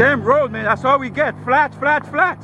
damn road, man. That's all we get. Flat, flat, flat.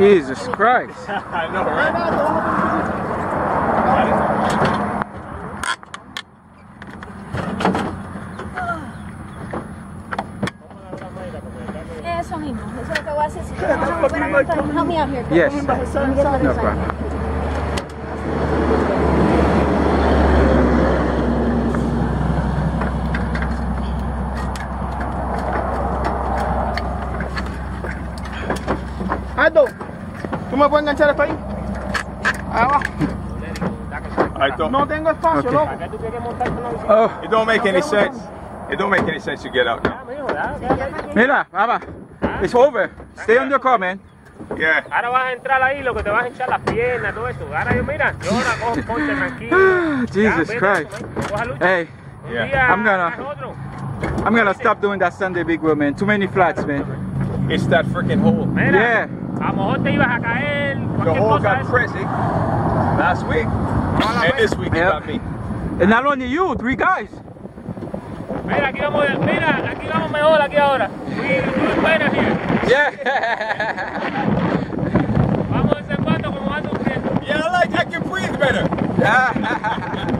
Jesus Christ. I know, right? A. Help me out here. Yes. No problem. puedo enganchar esto ahí? Ahí. I don't, no tengo espacio, loco. Oh, it don't make any sense. It don't make any sense to get out now. Ah, mira, mamá. Ah. It's over. Stay on your car, man. Yeah. Ahora vas a entrar ahí, lo que te vas a hinchar las piernas, todo eso. Ahora yo, mira, yo ahora cojo ponte tranquilo. Jesus ya, Christ. Eso, hey. Yeah. I'm gonna. I'm gonna stop doing that Sunday big wheel, man. Too many flats, man. It's that freaking hole. Mira. Yeah. A lo mejor te ibas a caer. The hole got crazy last week and this week yep. got me. And not only you, three guys. Mira, aquí vamos, mira, aquí vamos mejor aquí ahora. We, better here. Yeah. vamos como ando Yeah, I like I can breathe better. Yeah.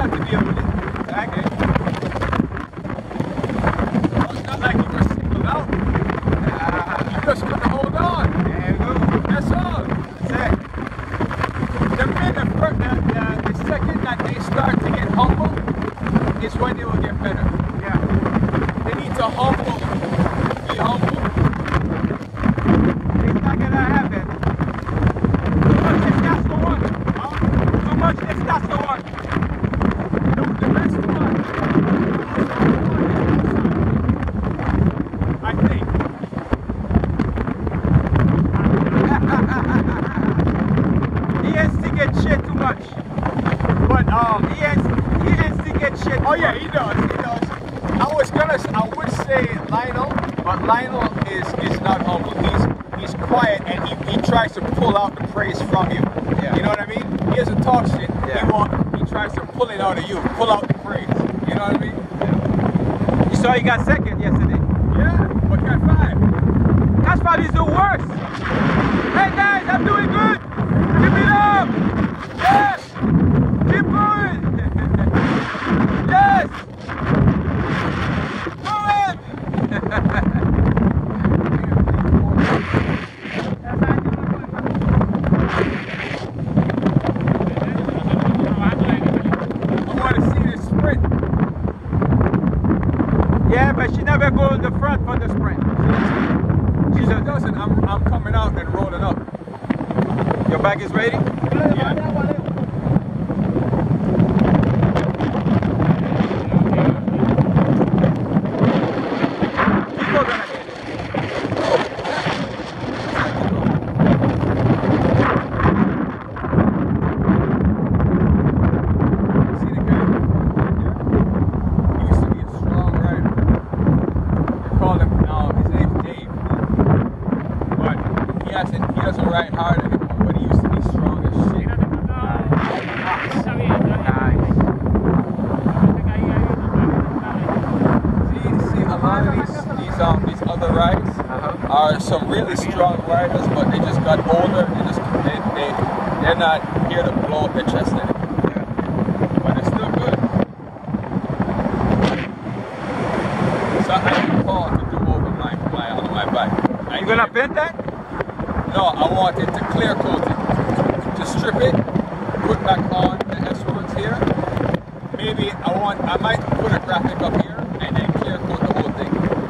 have to deal with it.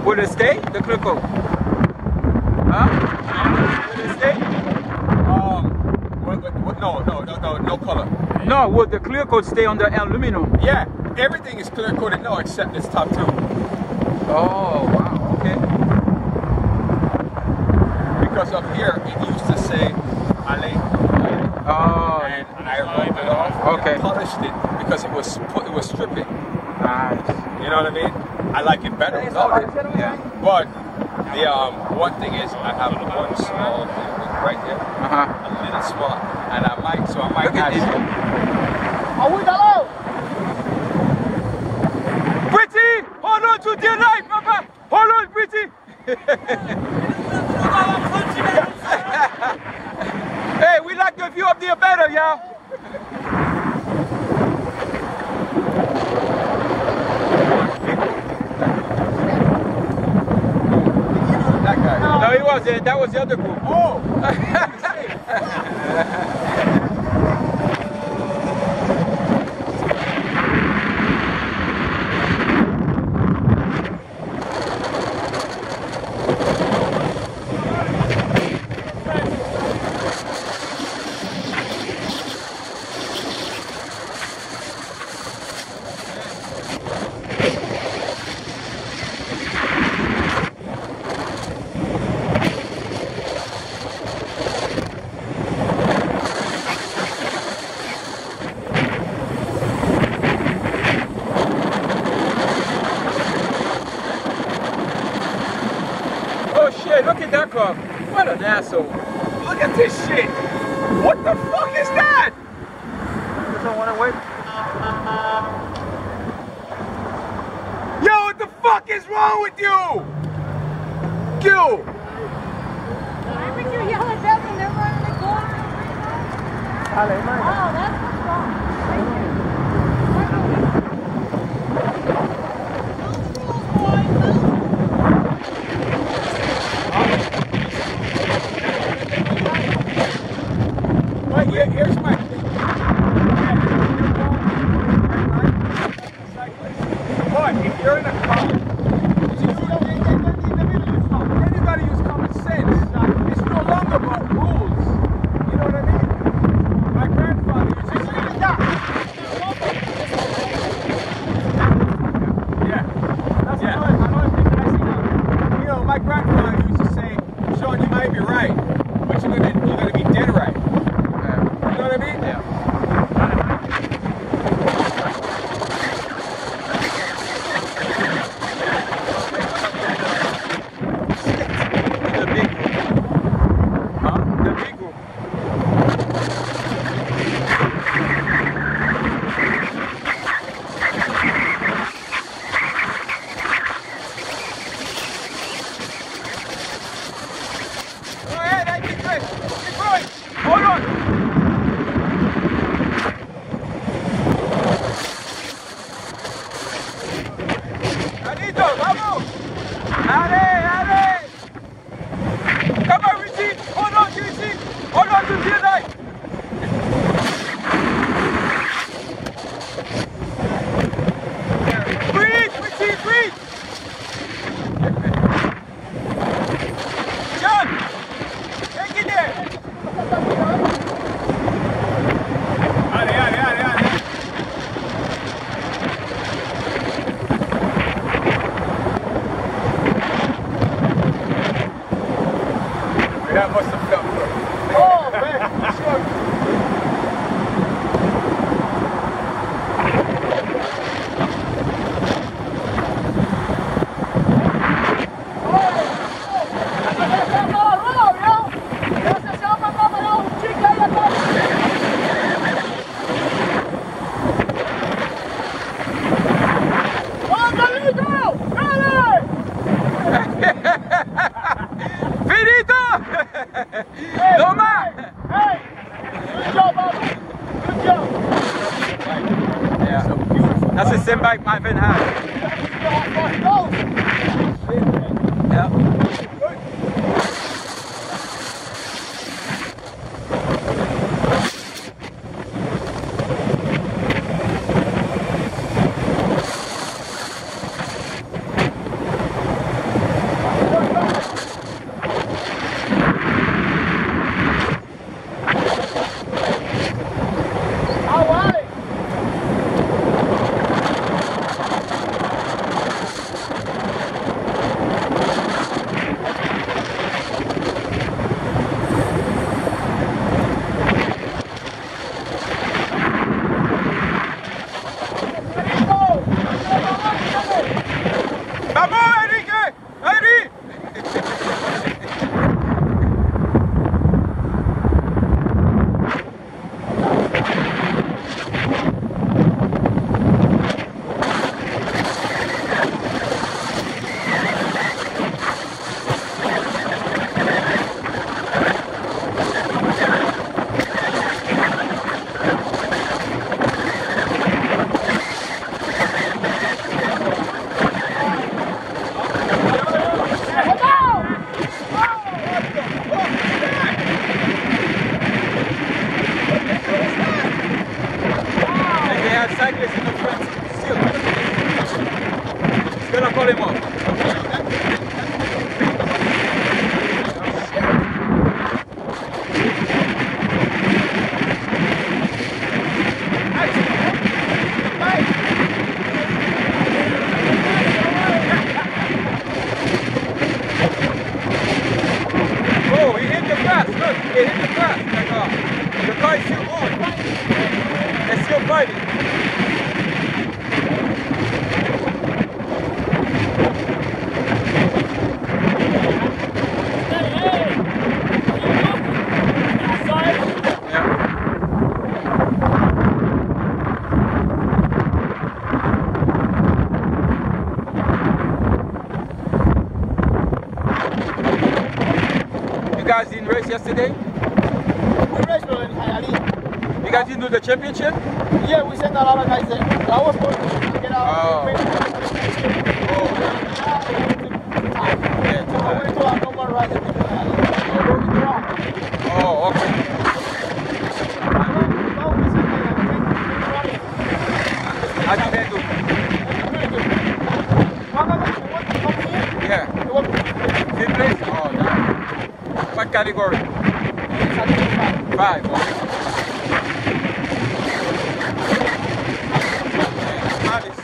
Will it stay? The clear coat? Huh? Will it stay? Um what, what, no, no, no, no, no color. No, will the clear coat stay on the aluminum? Yeah, everything is clear coated now except this top two. Oh, wow, okay. Because up here it used to say Ale Oh, and I rolled it off. Okay. And polished it because it was put it was stripping. nice. You know what I mean? I like it better without it. Yeah. But the um one thing is I have one small thing right there. Uh-huh. A little spot. And I might so I might Look at add this. some. Pretty! Hold on to dear life, Papa! Hold on, Pretty! hey, we like the view up there better, y'all. That guy. No, he wasn't. That was the other group. Oh! Oh shit, look at that car. What. Look at this shit! My van yesterday? We raced already, Hialeah. You guys didn't do the championship? Yeah, we sent a lot of guys there. I was going to get out. Oh. We went Yeah, too I bad. went to a normal Category? Five. Okay.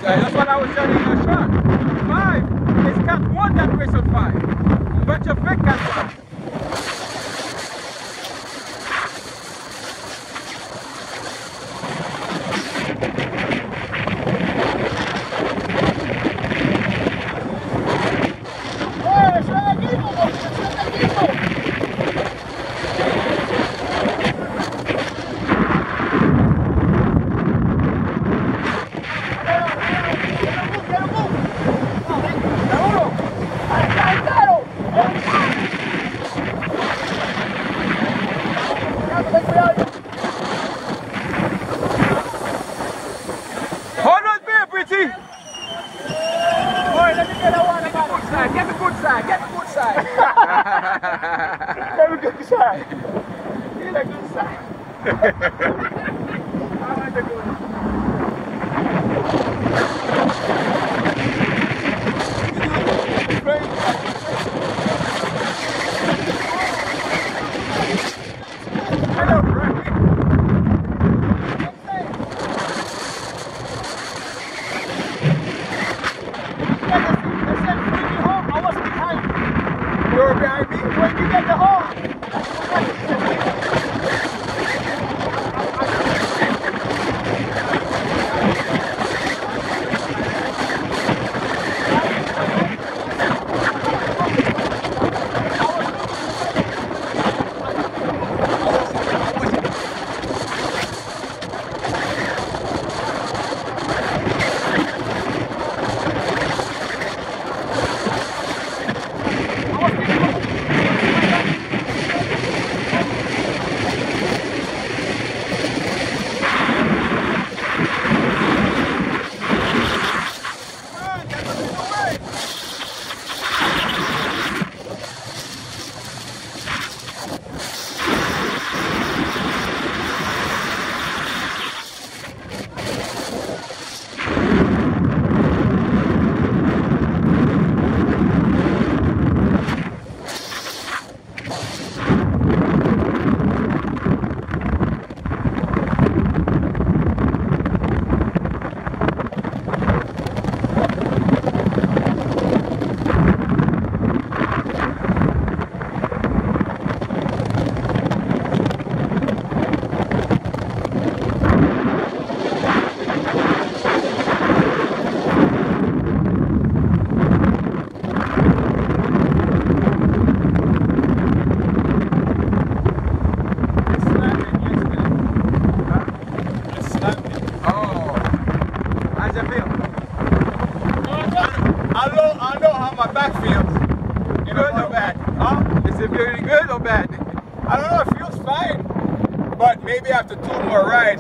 Uh, that's what I was telling you, Sean. Five. It's cat one that race on five. A bunch of fake cats. Hold on, there, pretty. Get the good side, get the good side. Get the good side. Get the good side. I want the good Hello,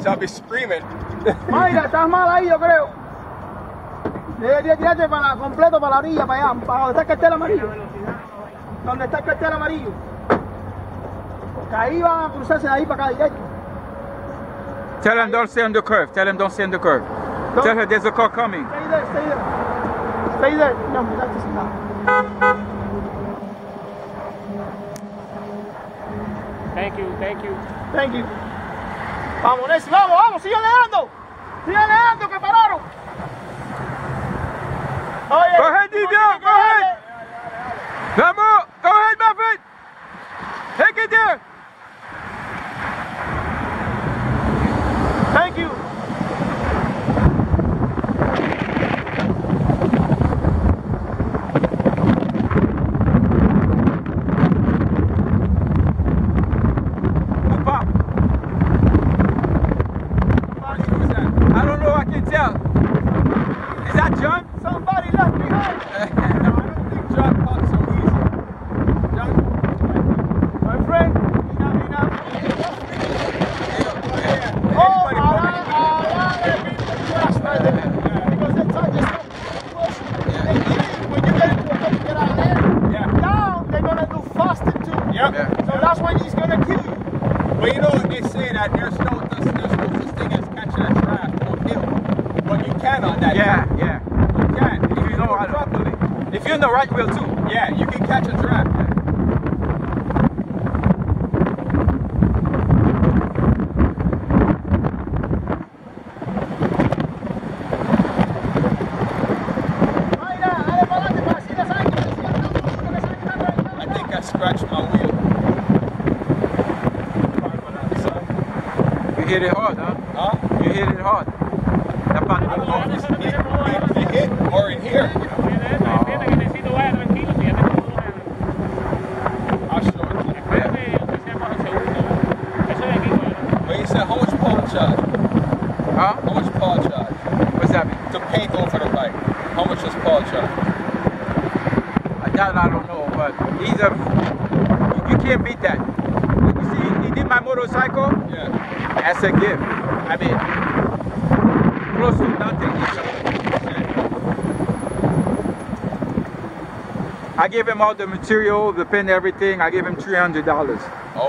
I'll be screaming. Mayra, estás mal ahí, yo creo. Debería tirarte para completo para la orilla, para allá, para donde está el cartel amarillo. Donde está el cartel amarillo. Que ahí van a cruzarse de ahí para acá directo. Tell him don't stay on the curve. Tell him don't stay on the curve. Tell her there's a car coming. Stay there, stay there. Stay there. No, mirate sin nada. Thank you, thank you. Thank you. Vamos, Nessie, vamos, vamos, sigan dejando. Sigan dejando que pararon. Oye, Go ahead, Divya, go ahead. Vamos, go ahead, Muffin. Take it there. Thank you. Whoop up. Who's that? I don't know, I can tell. Is that John? Somebody left behind. no, I don't think John talks so easy. John, My friend. Ina, ina. yeah. Oh, Anybody ahora, coming- ahora they're being fast right there. Because they touch this stuff close. They get it. When you get into a couple get out of there, Yeah. down, they're gonna do faster too. Yep. Yeah. So that's when he's gonna kill you. But you know what they say that there's no there's, there's no such thing as catching a draft uphill. But you can on that. Yeah, yeah. You can. If If you know how it properly. If you're in the right wheel too. Yeah, you can catch a draft. Mayra, dale para adelante para así le saben que sigan dando porque saben que están ahí. I think I scratched my wheel. You hit it hard, huh? Huh? You hit it hard. La parte del Ahora office. nosotros tenemos It, it hit or in here. Entiende que necesito vaya tranquilo, si ya tengo todo I'll show it to you. Espérate, aunque sea por un segundo. Eso de aquí, bueno. But he said, how much Paul charge? Huh? How much Paul charge? What's that mean? To paint over the bike. How much does Paul charge? That I don't know, but he's a. You can't beat that. You see, he did my motorcycle. Yeah. That's a gift. I mean, close to nothing. I gave him all the material, the pen, everything. I gave him three hundred dollars,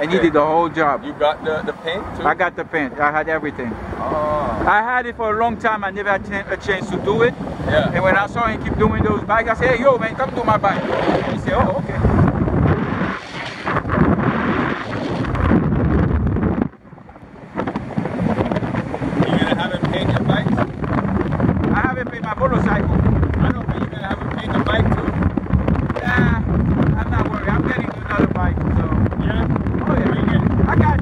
and he did the whole job. You got the, the paint too? I got the pen. I had everything. Oh. I had it for a long time. I never had a chance to do it. Yeah. And when I saw him keep doing those bikes, I said, "Hey, yo, man, come do my bike." He said, "Oh, okay." You gonna have him paint your bike? I haven't paid my motorcycle. I know, but you gonna have him paint the bike too? Nah, I'm not worried. I'm getting another bike, so. Yeah. Oh yeah, I got.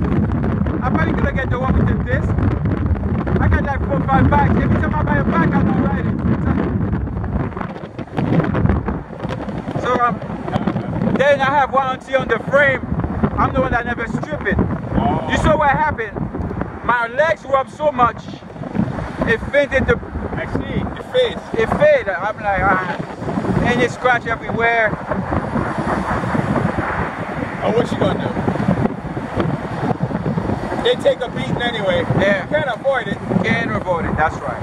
I'm probably gonna get the one with the disc. I got like four, five bikes. Every time I buy a bike, I don't ride it. So um, then I have warranty on the frame. I'm the one that never strip it. Oh. You saw what happened? My legs were up so much, it fainted the, I see. it face. it faded. I'm like, ah, and it scratch everywhere. Oh, what you gonna do? They take a beating anyway. Yeah. You can't avoid it. Can't avoid it. That's right.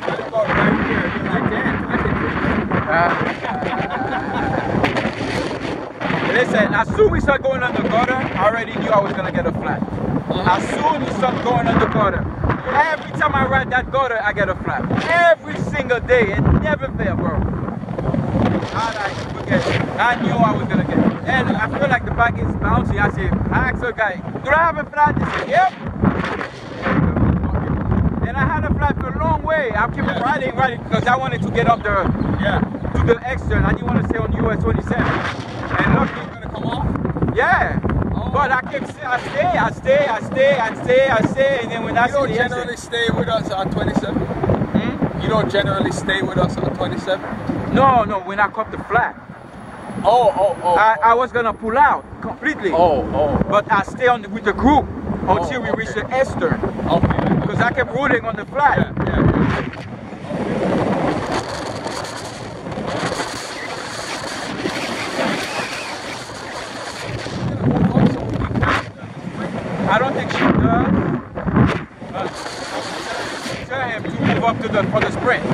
What about right here? You're like, damn, I can do Listen, as soon as we start going under gutter, I already knew I was gonna get a flat. Uh-huh. As soon as we start going under gutter, every time I ride that gutter, I get a flat. Every single day, it never fails, bro. I forget? I knew I was gonna get it. And I feel like the bike is bouncy. I said, I asked the guy, do I have a flat? He said, yep. And I had a flat for a long way. I kept Yeah. riding, riding, because I wanted to get up the Yeah. to the extern. I didn't want to stay on US 27. And luckily, It's gonna come off? Yeah. Oh. But I kept, I stay, I stay, I stay, I stay, I stay, and then when I You see don't the generally exit, stay with us on 27? Hmm? You don't generally stay with us on 27? no, no, when I caught the flat, Oh, oh, oh. I, I was gonna pull out completely. Oh, oh. But I stay on the, with the group until Oh, we reach okay. the estern, Okay. because I kept rolling on the flat. Yeah, yeah. I don't think she does. But tell him to move up to the for the sprint.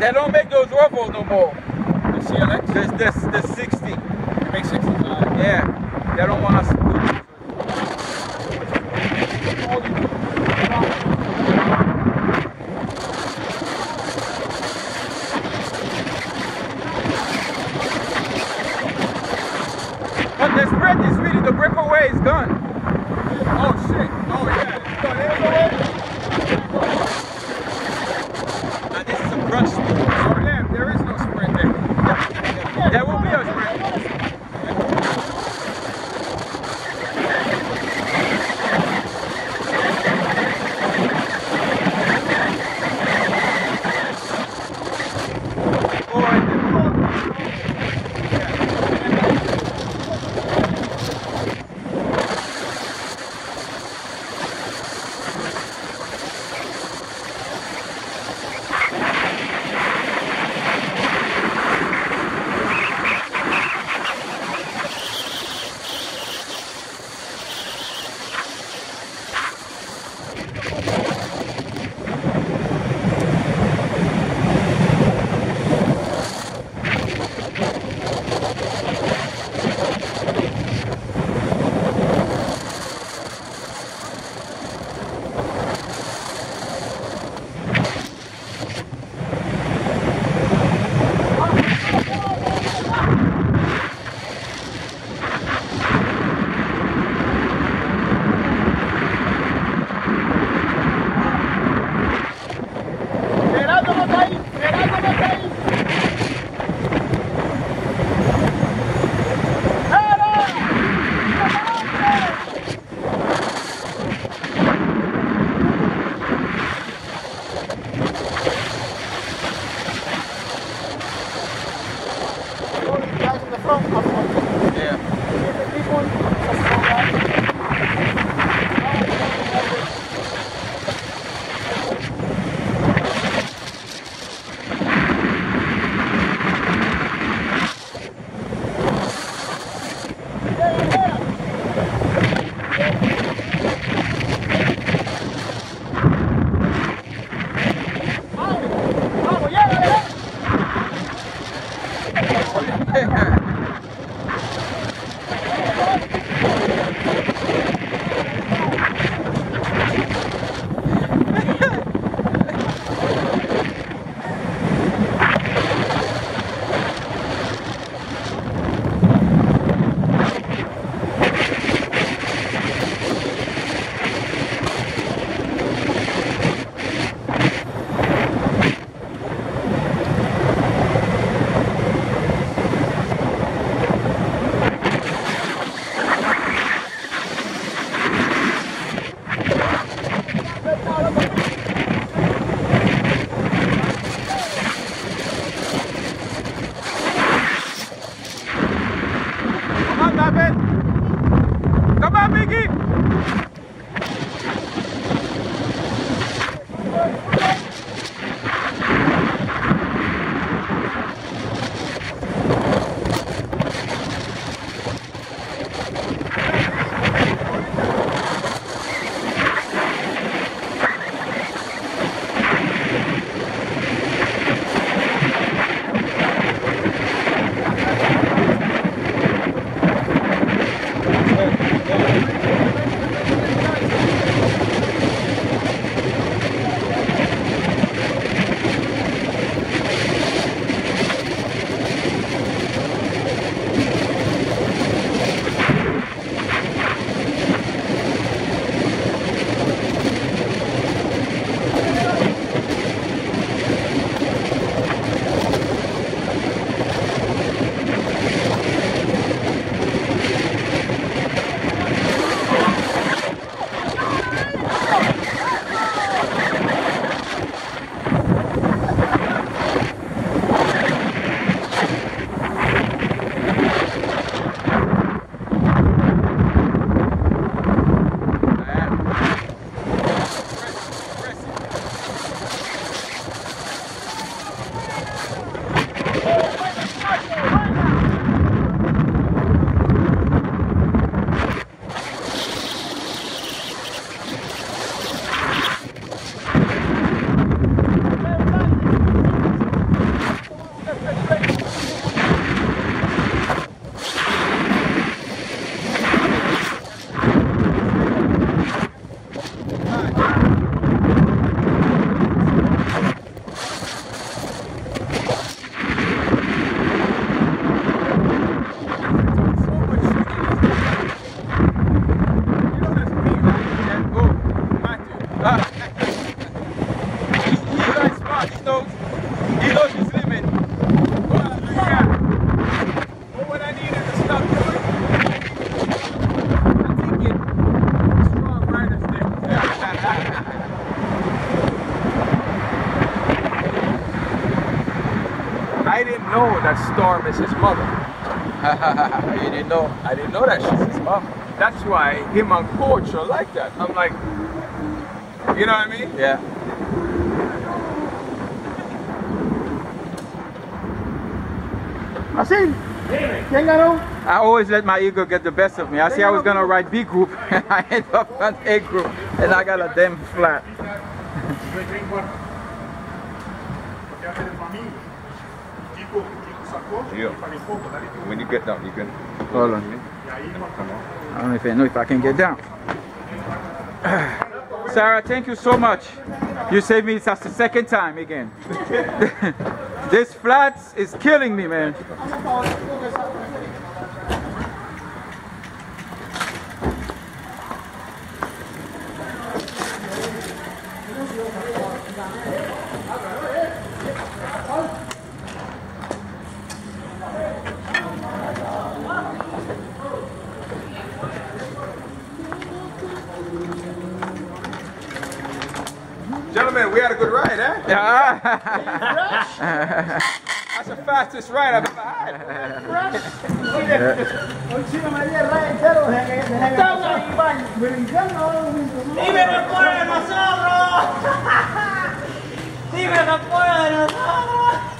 They don't make ruffles no more. The CLX? The, the, the 60. It makes 65. Yeah. They don't want us Storm is his mother. you didn't know. I didn't know that she's his mom. That's why him and Coach are like that. I'm like, you know what I mean? Yeah. Así. ¿Quién ganó? I always let my ego get the best of me. I see I was gonna write B group, and I end up on A group, and I got a damn flat. Yeah. When you get down, you can. Hold on. I don't even know if I can get down. Sarah, thank you so much. You saved me. That's the second time again. this flats is killing me, man. We had a good ride, eh? Yeah. That's the fastest ride I've ever had. Hoy sí me di el rey entero desde que desde que empezó a baño. Pero infierno ahora lo mismo. ¡Dime que fuera de nosotros! ¡Dime que fuera de nosotros!